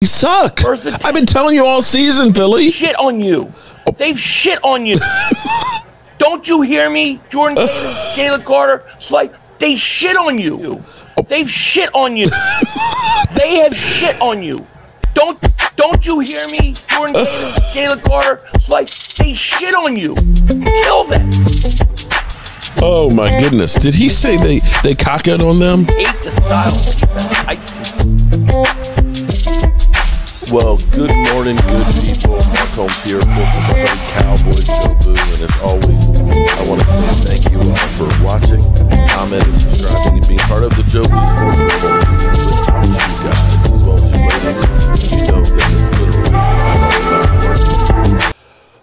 You suck. I've been telling you all season, Philly. shit on you. Oh. They've shit on you. Don't you hear me, Jordan Davis, Jalen Carter, Slay? They shit on you. Oh. They've shit on you. they have shit on you. Don't don't you hear me, Jordan Davis, Jalen Carter, Slay? They shit on you. Kill them. Oh my goodness! Did he say they they cock it on them? Hate the style. I, Well, good morning, good people. Mark here for the Cowboys Jobu. And as always, I want to say thank you all for watching, commenting, subscribing, and being part of the Jobu Sports Report. You guys, as well as you ladies, you know that it's literally.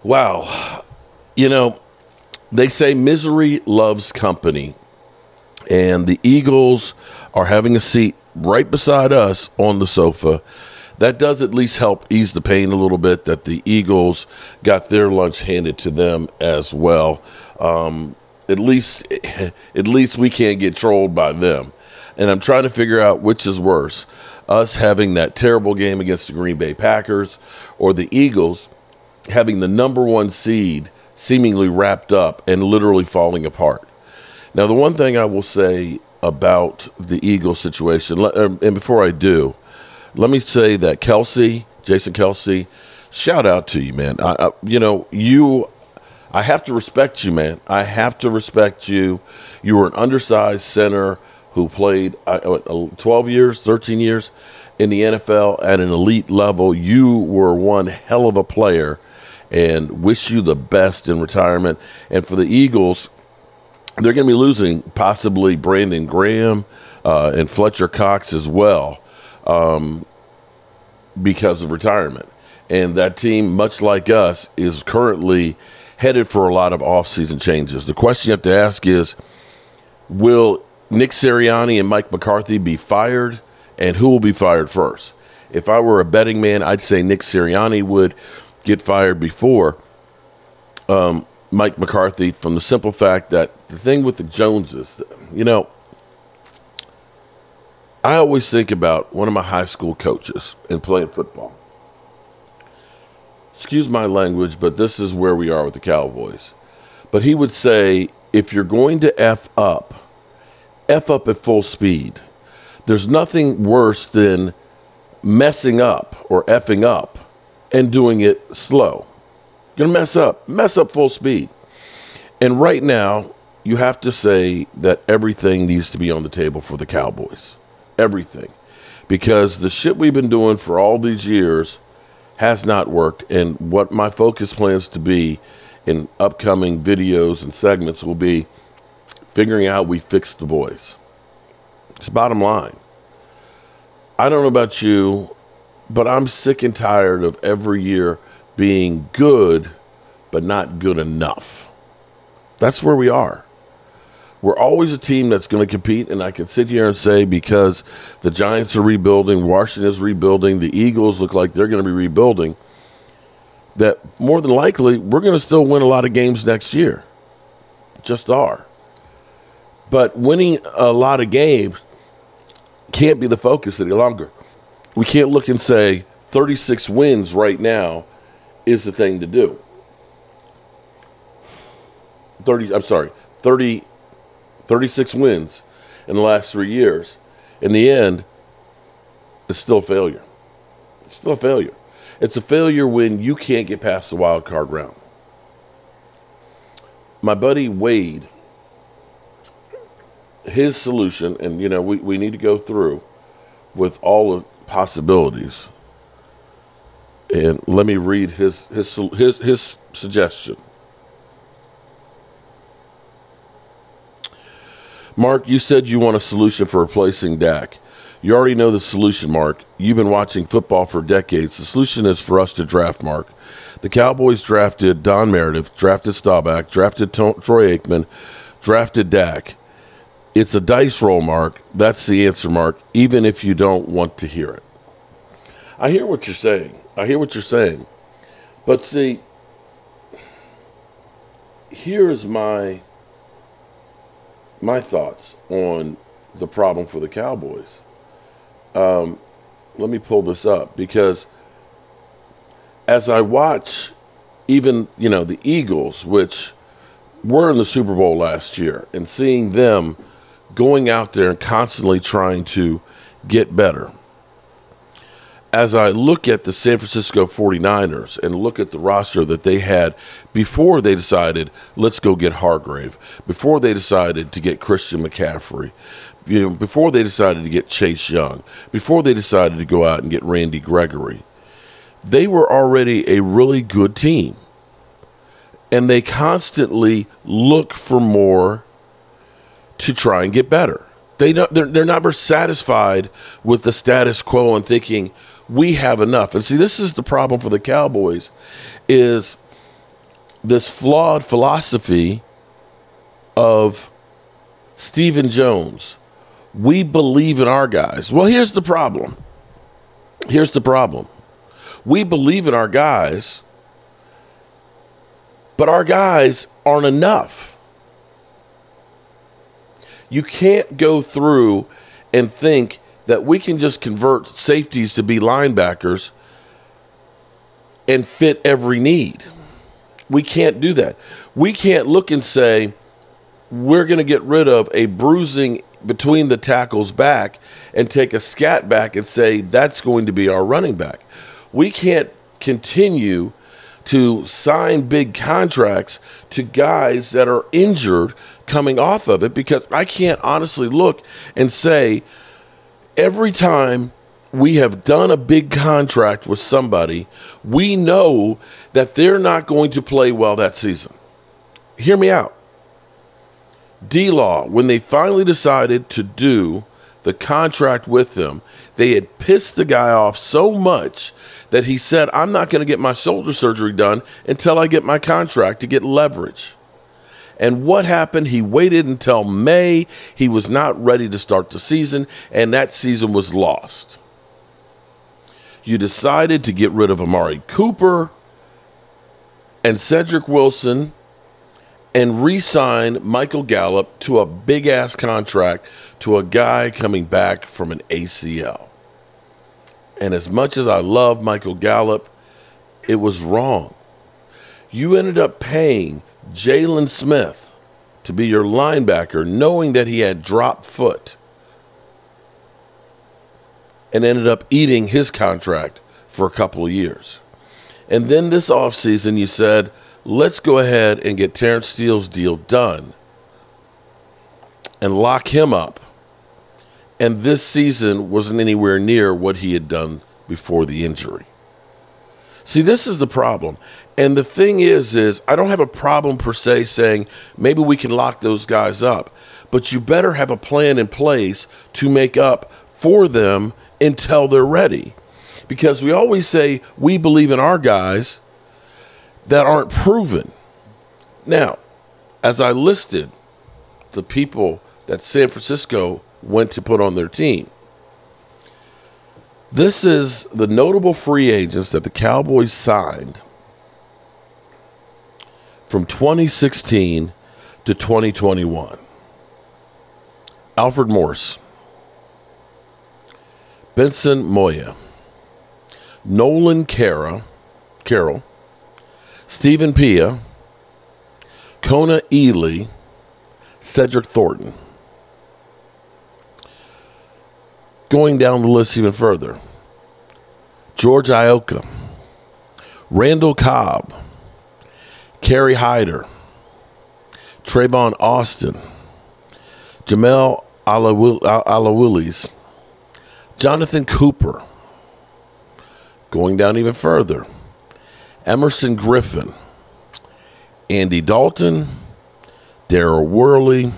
Wow. You know, they say misery loves company. And the Eagles are having a seat right beside us on the sofa. That does at least help ease the pain a little bit that the Eagles got their lunch handed to them as well. Um, at least, at least we can't get trolled by them. And I'm trying to figure out which is worse: us having that terrible game against the Green Bay Packers, or the Eagles having the number one seed seemingly wrapped up and literally falling apart. Now, the one thing I will say about the Eagles situation, um, and before I do, let me say that Kelce, Jason Kelce, shout out to you, man. I, I, you know, you, I have to respect you, man. I have to respect you. You were an undersized center who played uh, 12 years, 13 years in the NFL at an elite level. You were one hell of a player and wish you the best in retirement. And for the Eagles, they're going to be losing possibly Brandon Graham uh, and Fletcher Cox as well um, because of retirement. And that team, much like us, is currently headed for a lot of offseason changes. The question you have to ask is will Nick Sirianni and Mike McCarthy be fired, and who will be fired first? If I were a betting man, I'd say Nick Sirianni would get fired before um, Mike McCarthy from the simple fact that the thing with the Joneses, you know, I always think about one of my high school coaches in playing football. Excuse my language, but this is where we are with the Cowboys. But he would say, if you're going to F up, F up at full speed. There's nothing worse than messing up or effing up and doing it slow. You're gonna mess up, mess up full speed. And right now, you have to say that everything needs to be on the table for the Cowboys. Everything. Because the shit we've been doing for all these years has not worked. And what my focus plans to be in upcoming videos and segments will be figuring out we fix the boys. It's bottom line. I don't know about you, but I'm sick and tired of every year being good, but not good enough. That's where we are. We're always a team that's going to compete, and I can sit here and say because the Giants are rebuilding, Washington is rebuilding, the Eagles look like they're going to be rebuilding, that more than likely we're going to still win a lot of games next year. Just are. But winning a lot of games can't be the focus any longer. We can't look and say 36 wins right now is the thing to do. 30 I'm sorry, 30 36 wins in the last 3 years. In the end, it's still a failure. It's still a failure. It's a failure when you can't get past the wild card round. My buddy Wade his solution, and you know, we, we need to go through with all the possibilities. And let me read his his his his suggestion. Mark, you said you want a solution for replacing Dak. You already know the solution, Mark. You've been watching football for decades. The solution is for us to draft Mark. The Cowboys drafted Don Meredith, drafted Staubach, drafted Troy Aikman, drafted Dak. It's a dice roll, Mark. That's the answer, Mark, even if you don't want to hear it. I hear what you're saying. I hear what you're saying. But see, here's my my thoughts on the problem for the Cowboys. Um, let me pull this up because as I watch even, you know, the Eagles, which were in the Super Bowl last year, and seeing them going out there and constantly trying to get better. As I look at the San Francisco 49ers and look at the roster that they had before they decided, let's go get Hargrave, before they decided to get Christian McCaffrey, you know, before they decided to get Chase Young, before they decided to go out and get Randy Gregory, they were already a really good team. And they constantly look for more to try and get better. They don't, they're, they're never satisfied with the status quo and thinking we have enough. And see, this is the problem for the Cowboys is this flawed philosophy of Stephen Jones. We believe in our guys. Well, here's the problem. Here's the problem. We believe in our guys, but our guys aren't enough. You can't go through and think that we can just convert safeties to be linebackers and fit every need. We can't do that. We can't look and say, we're going to get rid of a bruising between the tackles back and take a scat back and say that's going to be our running back. We can't continue to sign big contracts to guys that are injured coming off of it because I can't honestly look and say every time we have done a big contract with somebody, we know that they're not going to play well that season. Hear me out. D Law, when they finally decided to do the contract with them, they had pissed the guy off so much that he said, I'm not going to get my shoulder surgery done until I get my contract to get leverage. And what happened? He waited until May. He was not ready to start the season, and that season was lost. You decided to get rid of Amari Cooper and Cedric Wilson and re sign Michael Gallup to a big ass contract to a guy coming back from an ACL. And as much as I love Michael Gallup, it was wrong. You ended up paying Jaylon Smith to be your linebacker, knowing that he had dropped foot, and ended up eating his contract for a couple of years. And then this offseason, you said, let's go ahead and get Terence Steele's deal done and lock him up and this season wasn't anywhere near what he had done before the injury. See, this is the problem. And the thing is is I don't have a problem per se saying maybe we can lock those guys up, but you better have a plan in place to make up for them until they're ready. Because we always say we believe in our guys that aren't proven. Now, as I listed the people that San Francisco went to put on their team. This is the notable free agents that the Cowboys signed from 2016 to 2021. Alfred Morris, Benson Mayowa, Nolan Cara, Carroll, Stephen Paea, Kony Ealy, Cedric Thornton. Going down the list even further George Iloka, Randall Cobb, Kerry Hyder, Tavon Austin, Jamel Alawilis, Jonathan Cooper. Going down even further, Everson Griffen, Andy Dalton, Daryl Worley,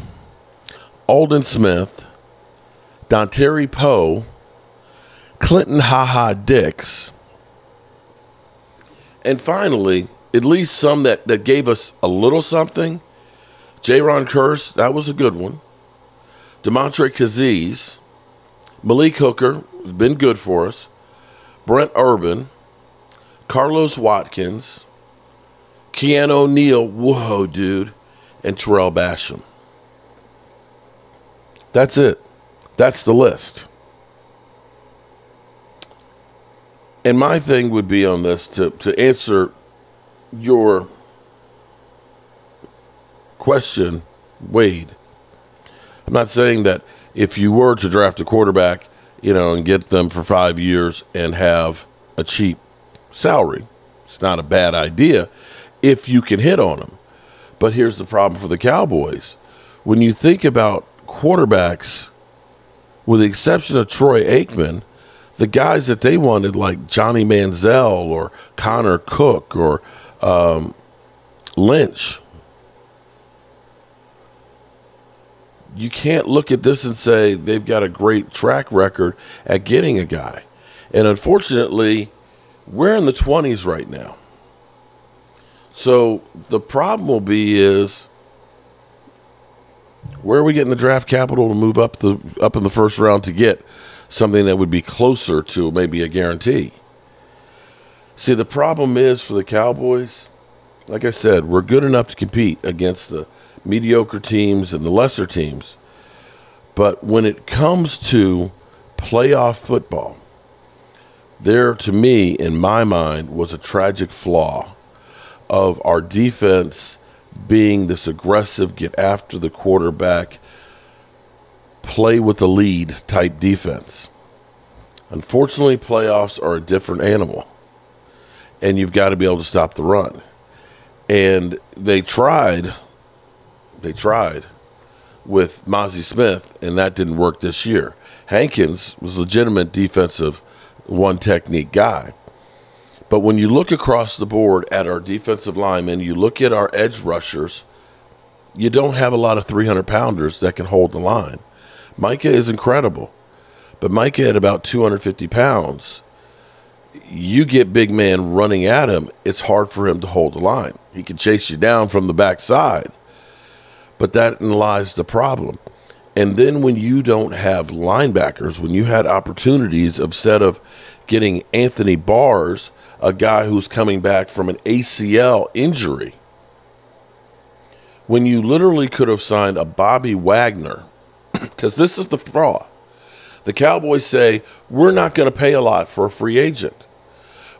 Aldon Smith, Dontari Poe, Clinton Haha Dix, and finally, at least some that, that gave us a little something. Jayron Kearse, that was a good one. Damontae Kazee, Malik Hooker has been good for us. Brent Urban, Carlos Watkins, Keanu Neal, whoa, dude, and Tarell Basham. That's it. That's the list. And my thing would be on this to, to answer your question, Wade. I'm not saying that if you were to draft a quarterback, you know, and get them for five years and have a cheap salary, it's not a bad idea if you can hit on them. But here's the problem for the Cowboys. When you think about quarterbacks, with the exception of Troy Aikman, the guys that they wanted, like Johnny Manziel or Connor Cook or um, Lynch, you can't look at this and say they've got a great track record at getting a guy. And unfortunately, we're in the 20s right now. So the problem will be is where are we getting the draft capital to move up the up in the first round to get something that would be closer to maybe a guarantee? See, the problem is for the Cowboys, like I said, we're good enough to compete against the mediocre teams and the lesser teams. But when it comes to playoff football, there to me, in my mind, was a tragic flaw of our defense being this aggressive, get after the quarterback, play with the lead type defense. Unfortunately, playoffs are a different animal, and you've got to be able to stop the run. And they tried they tried with Mazi Smith, and that didn't work this year. Hankins was legitimate defensive one technique guy. But when you look across the board at our defensive linemen, you look at our edge rushers, you don't have a lot of 300 pounders that can hold the line. Micah is incredible, but Micah at about 250 pounds, you get big man running at him, it's hard for him to hold the line. He can chase you down from the backside. But that lies the problem. And then when you don't have linebackers, when you had opportunities instead of getting Anthony Bars, a guy who's coming back from an ACL injury, when you literally could have signed a Bobby Wagner, because this is the fraud. The Cowboys say, we're not going to pay a lot for a free agent.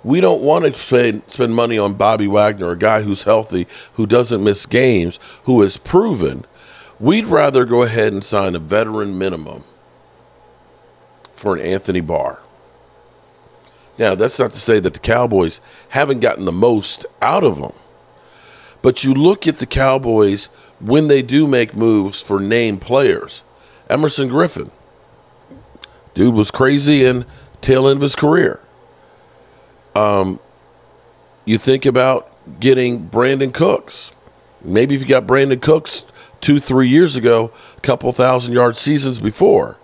We don't want to spend, spend money on Bobby Wagner, a guy who's healthy, who doesn't miss games, who is proven. We'd rather go ahead and sign a veteran minimum for an Anthony Barr. Now, that's not to say that the Cowboys haven't gotten the most out of them. But you look at the Cowboys when they do make moves for name players. Everson Griffen, dude was crazy in tail end of his career. Um, you think about getting Brandin Cooks. Maybe if you got Brandin Cooks two, three years ago, a couple thousand yard seasons before,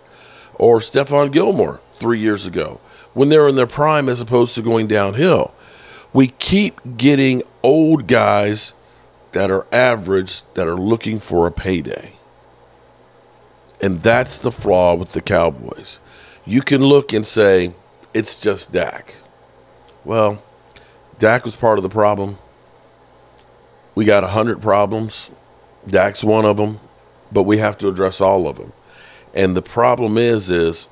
or Stephon Gilmore three years ago, when they're in their prime as opposed to going downhill. We keep getting old guys that are average that are looking for a payday. And that's the flaw with the Cowboys. You can look and say, it's just Dak. Well, Dak was part of the problem. We got 100 problems. Dak's one of them, but we have to address all of them. And the problem is is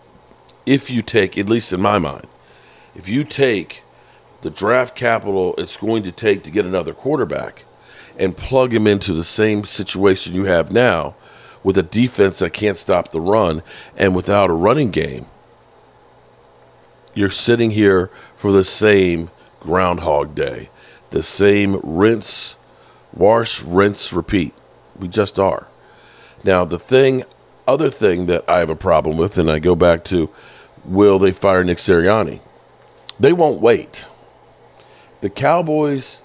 if you take at least in my mind, if you take the draft capital it's going to take to get another quarterback and plug him into the same situation you have now with a defense that can't stop the run and without a running game, you're sitting here for the same Groundhog Day, the same rinse, wash, rinse, repeat. We just are. Now, the thing, other thing that I have a problem with, and I go back to will they fire Nick Sirianni? They won't wait. The Cowboys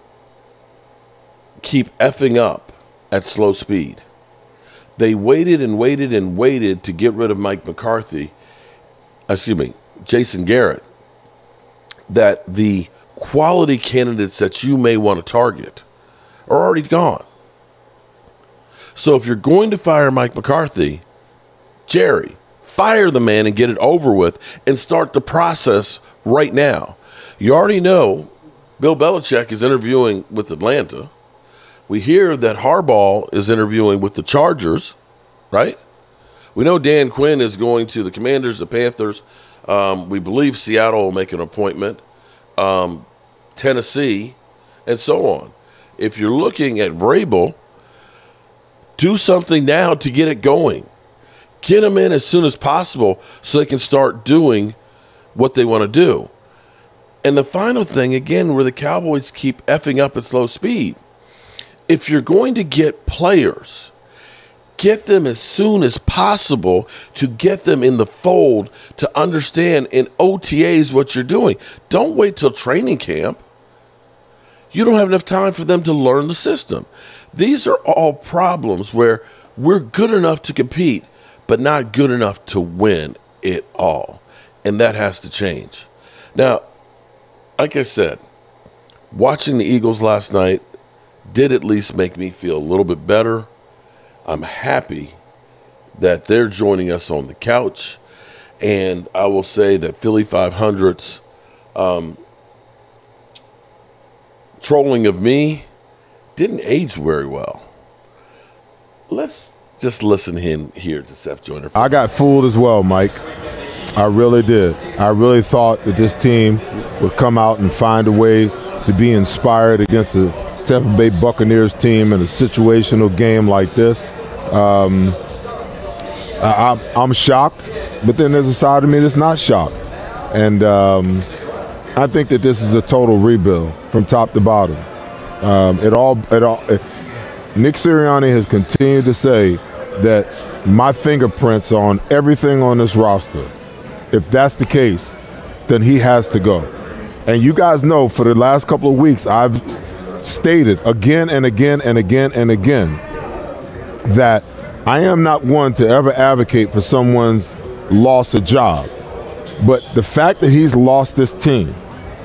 keep effing up at slow speed. They waited and waited and waited to get rid of Mike McCarthy, excuse me, Jason Garrett, that the quality candidates that you may want to target are already gone. So if you're going to fire Mike McCarthy, Jerry, fire the man and get it over with and start the process right now. You already know Bill Belichick is interviewing with Atlanta. We hear that Harbaugh is interviewing with the Chargers, right? We know Dan Quinn is going to the Commanders, the Panthers, um, we believe Seattle will make an appointment. um, Tennessee, and so on. If you're looking at Vrabel, do something now to get it going. Get them in as soon as possible so they can start doing what they want to do. And the final thing, again, where the Cowboys keep effing up at slow speed, if you're going to get players, get them as soon as possible to get them in the fold to understand in OTAs what you're doing. Don't wait till training camp. You don't have enough time for them to learn the system. These are all problems where we're good enough to compete, but not good enough to win it all. And that has to change. Now, like I said, watching the Eagles last night did at least make me feel a little bit better. I'm happy that they're joining us on the couch. And I will say that Philly 500's um, trolling of me didn't age very well. Let's just listen in here to Seth Joyner. I got fooled as well, Mike. I really did. I really thought that this team would come out and find a way to be inspired against the Tampa Bay Buccaneers team in a situational game like this. Um, I, am shocked, but then there's a side of me that's not shocked. And um, I think that this is a total rebuild from top to bottom. Um, it all, it all. It, Nick Sirianni has continued to say that my fingerprints are on everything on this roster. If that's the case, then he has to go. And you guys know for the last couple of weeks, I've stated again and again and again and again that I am not one to ever advocate for someone's loss of job. But the fact that he's lost this team,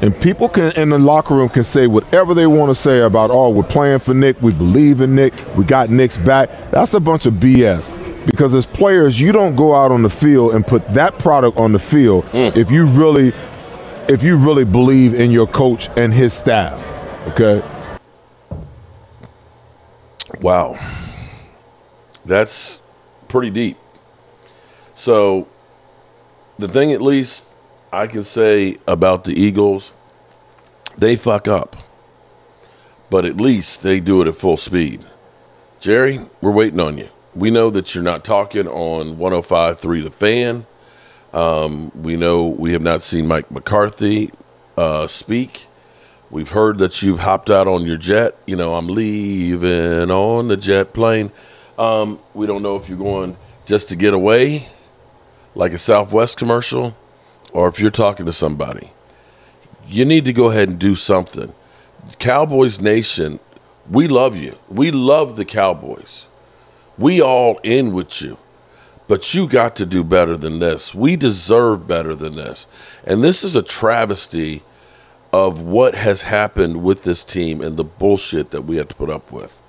and people can in the locker room can say whatever they want to say about, oh, we're playing for Nick, we believe in Nick, we got Nick's back. That's a bunch of BS. Because as players, you don't go out on the field and put that product on the field mm. if you really if you really believe in your coach and his staff. Okay? Wow. That's pretty deep. So the thing at least I can say about the Eagles, they fuck up. But at least they do it at full speed. Jerry, we're waiting on you. We know that you're not talking on 105.3 The Fan. Um, we know we have not seen Mike McCarthy uh, speak. We've heard that you've hopped out on your jet. You know, I'm leaving on the jet plane. Um, we don't know if you're going just to get away, like a Southwest commercial, or if you're talking to somebody, you need to go ahead and do something. Cowboys Nation, we love you. We love the Cowboys. We all in with you. But you got to do better than this. We deserve better than this. And this is a travesty of what has happened with this team and the bullshit that we have to put up with.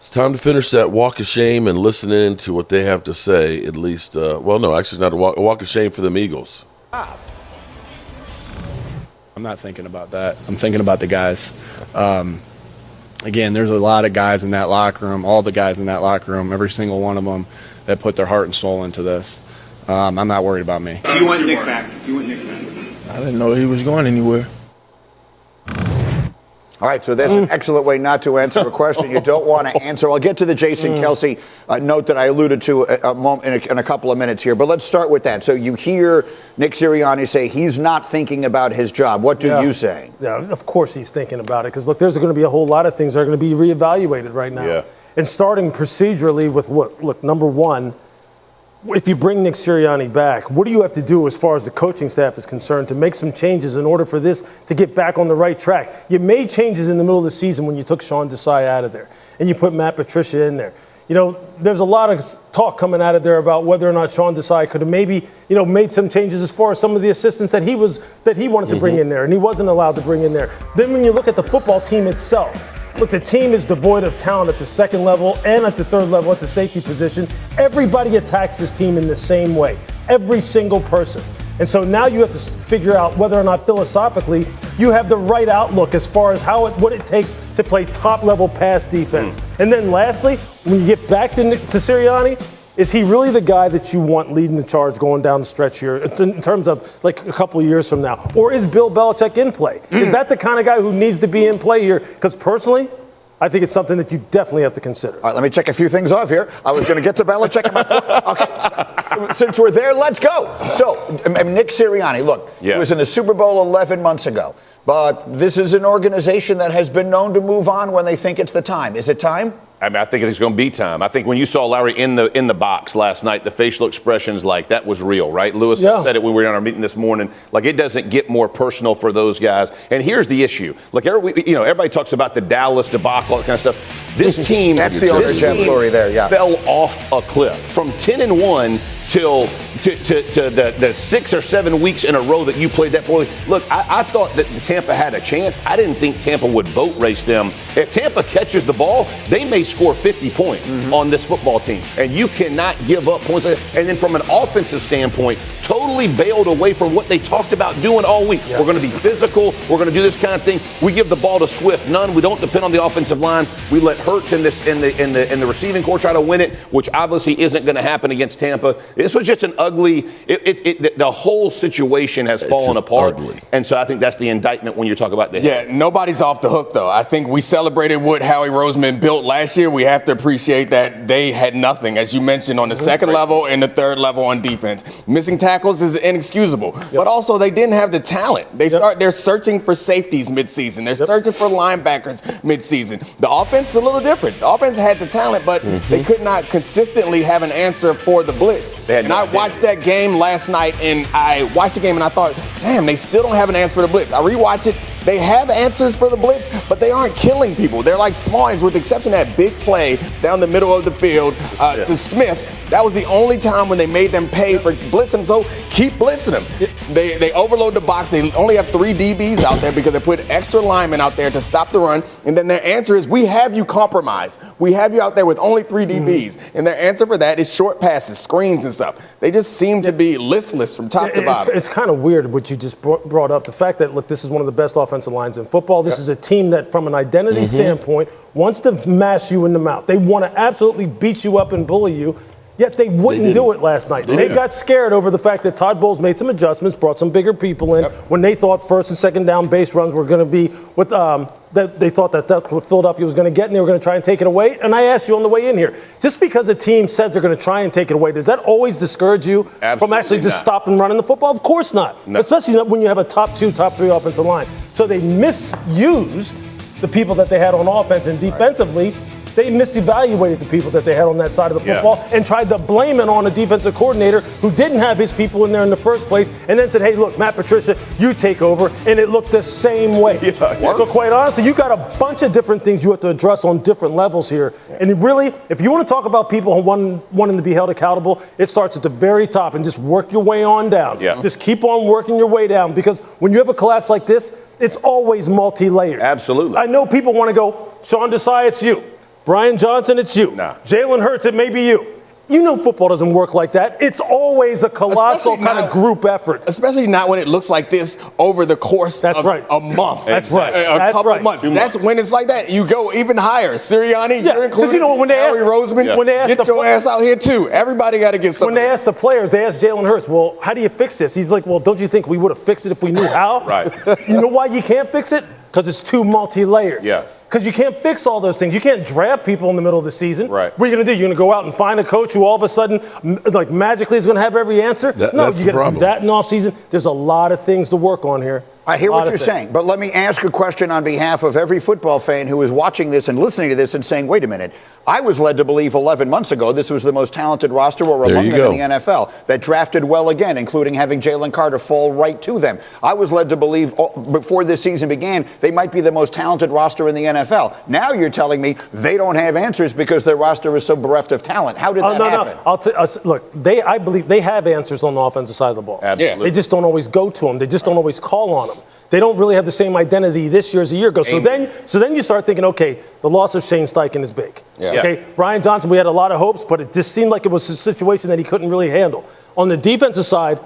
It's time to finish that walk of shame and listen in to what they have to say. At least, uh, well, no, actually, it's not a walk, a walk of shame for them Eagles. I'm not thinking about that. I'm thinking about the guys. Um, again, there's a lot of guys in that locker room, all the guys in that locker room, every single one of them that put their heart and soul into this. Um, I'm not worried about me. If you want Nick back, if you want Nick back. I didn't know he was going anywhere. All right, so that's an mm. excellent way not to answer a question you don't want to answer. I'll get to the Jason Kelce uh, note that I alluded to a, a moment, in, a, in, a, couple of minutes here, but let's start with that. So you hear Nick Sirianni say he's not thinking about his job. What do yeah. you say? Yeah, of course he's thinking about it because look, there's going to be a whole lot of things that are going to be reevaluated right now. Yeah. And starting procedurally with what? Look, number one if you bring Nick Sirianni back, what do you have to do as far as the coaching staff is concerned to make some changes in order for this to get back on the right track? You made changes in the middle of the season when you took Sean Desai out of there and you put Matt Patricia in there. You know, there's a lot of talk coming out of there about whether or not Sean Desai could have maybe, you know, made some changes as far as some of the assistants that he was that he wanted mm-hmm. to bring mm-hmm. in there and he wasn't allowed to bring in there. Then when you look at the football team itself, Look, the team is devoid of talent at the second level and at the third level at the safety position. Everybody attacks this team in the same way, every single person. And so now you have to figure out whether or not philosophically you have the right outlook as far as how it, what it takes to play top level pass defense. Mm. And then lastly, when you get back to, to Sirianni, Is he really the guy that you want leading the charge going down the stretch here in terms of like a couple of years from now? Or is Bill Belichick in play? Mm. Is that the kind of guy who needs to be in play here? Because personally, I think it's something that you definitely have to consider. All right, let me check a few things off here. I was going to get to Belichick. in my okay, since we're there, let's go. So, Nick Sirianni, look, Yeah. he was in the Super Bowl 11 months ago, but this is an organization that has been known to move on when they think it's the time. Is it time? I mean, I think it's going to be time. I think when you saw Lurie in the in the box last night, the facial expressions like that was real, right? Lewis Yeah. said it when we were in our meeting this morning. Like it doesn't get more personal for those guys. And here's the issue: like every, you know, everybody talks about the Dallas debacle, all that kind of stuff. This team, That's the owner, Jeff team Lurie there, yeah. fell off a cliff from ten and one till to, to, to the, the six or seven weeks in a row that you played that poorly. Look, I, I thought that Tampa had a chance. I didn't think Tampa would boat race them. If Tampa catches the ball, they may score 50 points Mm-hmm. on this football team. And you cannot give up points. And then from an offensive standpoint, totally bailed away from what they talked about doing all week. We're going to be physical. We're going to do this kind of thing. We give the ball to Swift. None. We don't depend on the offensive line. We let Hurts in this in the in the in the receiving corps try to win it, which obviously isn't going to happen against Tampa. This was just an ugly. It, it, it, the- whole situation has fallen apart. ugly. And so I think that's the indictment when you're talking about this. Yeah, nobody's off the hook though. I think we celebrated what Howie Roseman built last year. We have to appreciate that they had nothing, as you mentioned, on the second level and the third level on defense. Missing tackles is inexcusable, but also they didn't have the talent. They start they're searching for safeties midseason. They're searching for linebackers midseason. The offense is a little different. The offense had the talent, but they could not consistently have an answer for the blitz. And no I identity. watched that game last night, and I watched the game, and I thought, damn, they still don't have an answer for the blitz. I rewatch it. They have answers for the blitz, but they aren't killing people. They're like small, with the exception that big play down the middle of the field uh, to Smith. That was the only time when they made them pay for blitzing. So keep blitzing them. They they overload the box. They only have three DBs out there because they put extra linemen out there to stop the run. And then their answer is, we have you compromised. We have you out there with only three mm-hmm. DBs. And their answer for that is short passes, screens, and stuff. They just seem to be listless from top to bottom. it's kind of weird what you just bro- brought up. The fact that, look, this is one of the best offensive lines in football. This is a team that, from an identity mm-hmm. standpoint, wants to mash you in the mouth. They want to absolutely beat you up and bully you. Yet they wouldn't do it last night. They, got scared over the fact that Todd Bowles made some adjustments, brought some bigger people in when they thought first and second down base runs were going to be what um, that they thought that that's what Philadelphia was going to get, and they were going to try and take it away. And I asked you on the way in here, just because a team says they're going to try and take it away, does that always discourage you from actually just not. stop and running the football? Of course not. No. Especially not when you have a top two, top three offensive line. So they misused the people that they had on offense, and defensively, they misevaluated the people that they had on that side of the Yeah. football and tried to blame it on a defensive coordinator who didn't have his people in there in the first place, and then said, "Hey, look, Matt Patricia, you take over," and it looked the same way. Yeah, so quite honestly, you got a bunch of different things you have to address on different levels here. And really, if you want to talk about people who want, wanting to be held accountable, it starts at the very top and just work your way on down. Yeah. Just keep on working your way down because when you have a collapse like this, it's always multi-layered. Absolutely. I know people want to go, Sean Desai, it's you. Brian Johnson, it's you. Nah. Jalen Hurts, it may be you. You know football doesn't work like that. It's always a colossal Especially kind of group effort. Especially not when it looks like this over the course That's of right. a month. That's right. A, a That's couple right. months. Two That's months. when it's like that. You go even higher. Sirianni, Yeah, you're 'cause included. you know when they Harry ask- Roseman, when they ask get the your pl- ass out here too. Everybody got to get something. When they ask the players, they ask Jalen Hurts, well, how do you fix this? He's like, well, don't you think we would have fixed it if we knew how? Right. You know why you can't fix it? Because it's too multi-layered. Yes. Because you can't fix all those things. You can't draft people in the middle of the season. Right. What are you going to do? You're going to go out and find a coach who all of a sudden, like magically, is going to have every answer? That- no, that's you the got to do problem. that in off-season. There's a lot of things to work on here. I hear what you're things. saying, but let me ask a question on behalf of every football fan who is watching this and listening to this and saying, wait a minute, I was led to believe 11 months ago this was the most talented roster or among them go. in the NFL that drafted well again, including having Jalen Carter fall right to them. I was led to believe oh, before this season began they might be the most talented roster in the NFL. Now you're telling me they don't have answers because their roster is so bereft of talent. How did Oh, that no, happen? no. I'll t- uh, look, they, I believe they have answers on the offensive side of the ball. Absolutely. They just don't always go to them. They just don't always call on them. They don't really have the same identity this year as a year ago. So Amen. then, so then you start thinking, okay, the loss of Shane Steichen is big. Yeah. Okay, Brian Johnson, we had a lot of hopes, but it just seemed like it was a situation that he couldn't really handle. On the defensive side,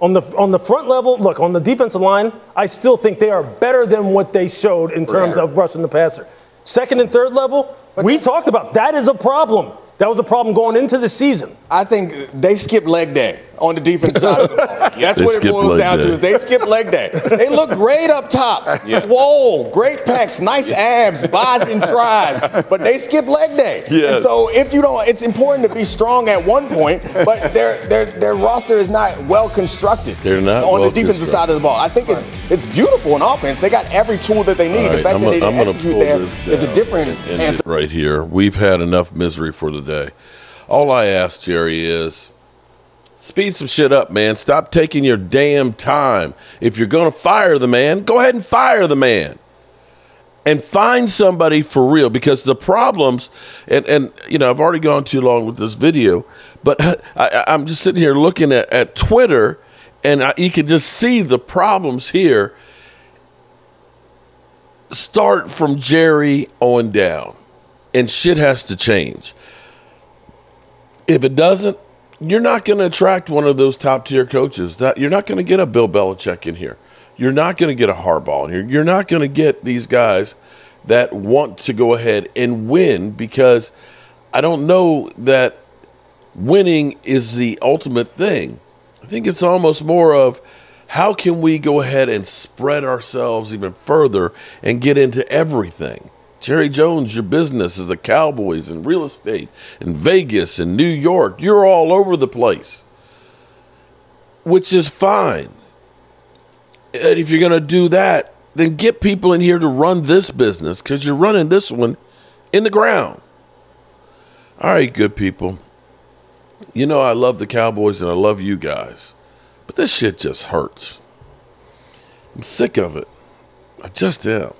on the on the front level, look on the defensive line, I still think they are better than what they showed in terms of rushing the passer. Second and third level, we talked about that is a problem. That was a problem going into the season. I think they skipped leg day on the defense side of the ball. That's They what it boils down day. to is they skip leg day. They look great up top. Swole, great pecs, nice abs, buys and tries, but they skip leg day. Yes. And so if you don't, it's important to be strong at one point, but their their their roster is not well constructed. They're not on well the defensive side of the ball. I think it's it's beautiful in offense. They got every tool that they need. All the fact I'm that they didn't execute pull there this is a different answer. right here. We've had enough misery for the day. All I ask, Jerry, is speed some shit up, man. Stop taking your damn time. If you're going to fire the man, go ahead and fire the man. And find somebody for real because the problems, and, and you know, I've already gone too long with this video, but I, I'm just sitting here looking at, at Twitter and I, you can just see the problems here start from Jerry on down, and shit has to change. If it doesn't, you're not going to attract one of those top tier coaches. That you're not going to get a Bill Belichick in here. You're not going to get a Harbaugh in here. You're not going to get these guys that want to go ahead and win because I don't know that winning is the ultimate thing. I think it's almost more of how can we go ahead and spread ourselves even further and get into everything. Jerry Jones, your business is a Cowboys and real estate in Vegas and New York. You're all over the place, which is fine. And if you're going to do that, then get people in here to run this business because you're running this one in the ground. All right, good people. You know, I love the Cowboys and I love you guys, but this shit just hurts. I'm sick of it. I just am.